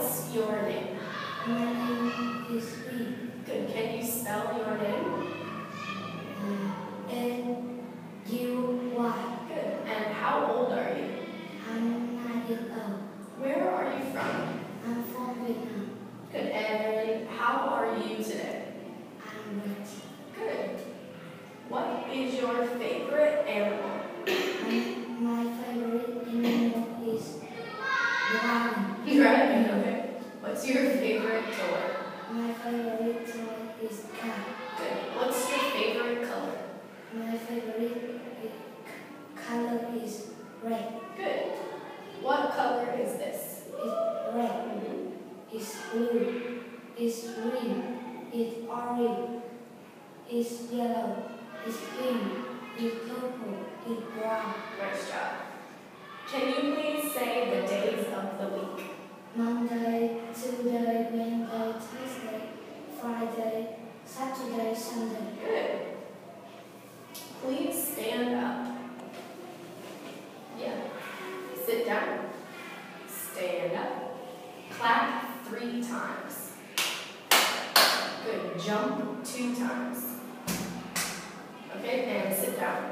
what's your name? My name is Lee. Good. Can you spell your name? N U Y. Good. And how old are you? I'm nine years old. Where are you from? I'm from Vietnam. Good. And how are you today? I'm rich. Good. What is your favorite animal? Is cat. Good. What's your favorite color? My favorite color is red. Good. What color is this? It's red. Mhm. It's blue. It's green. It's orange. It's yellow. It's pink. It's purple. It's brown. Nice job. Can you please say the days of the week? Sit down. Stand up. Clap three times. Good. Jump two times. Okay, and sit down.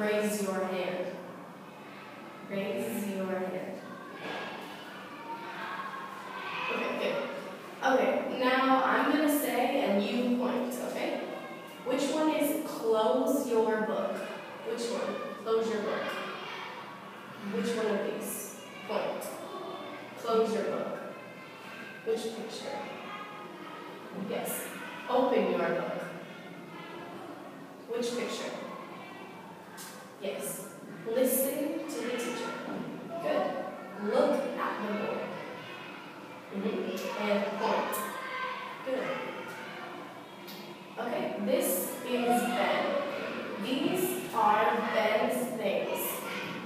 Raise your hand. Raise your hand. Okay, good. Okay, now I'm gonna say and you point, okay? Which one is close your book? Which one? Close your book. Which one of these? Point. Close your book. Which picture? Yes. Open your book. Which picture? Yes. Listen to the teacher. Good. Look at the board. Mhm. And point. Good. Okay, this is Ben. These are Ben's things.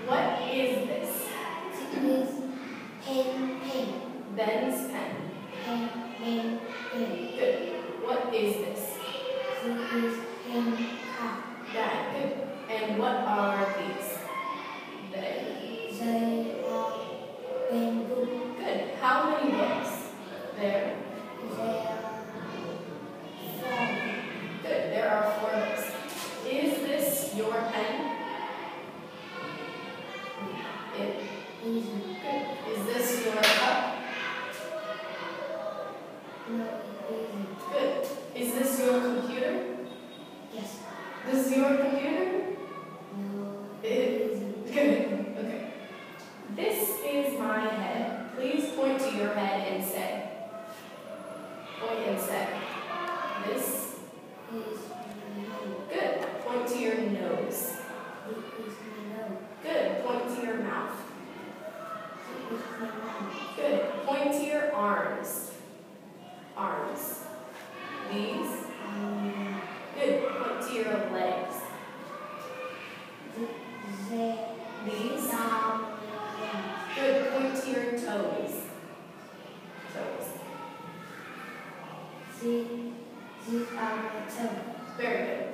What is this? It is pen, pen, Ben's your computer? No, It it isn't. Good. Okay. This is my head. Please point to your head and say. Point and say. This. Is. Good. Point to your nose. Good. Point to your mouth. Good. Point to your arms. Arms. These. Good. Point to your legs. Are Good. Point to your toes. Toes. These are my um, toes. Very good.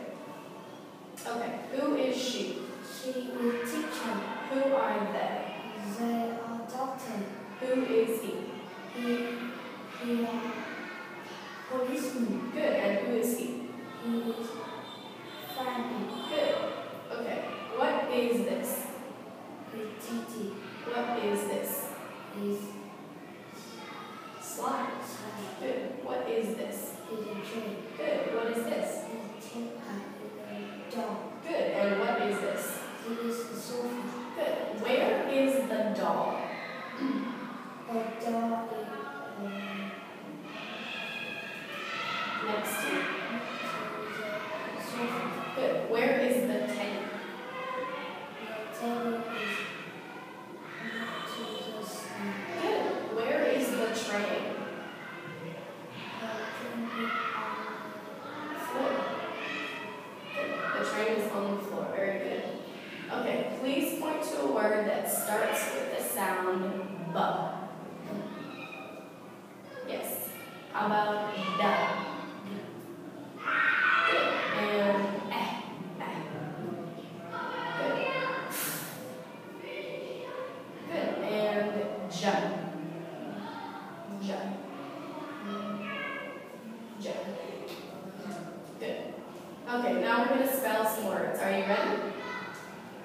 Okay. Who is point to a word that starts with the sound b. Yes. How about da? And eh, Good. And j. J. J. Good. Okay, now we're going to spell some words. Are you ready?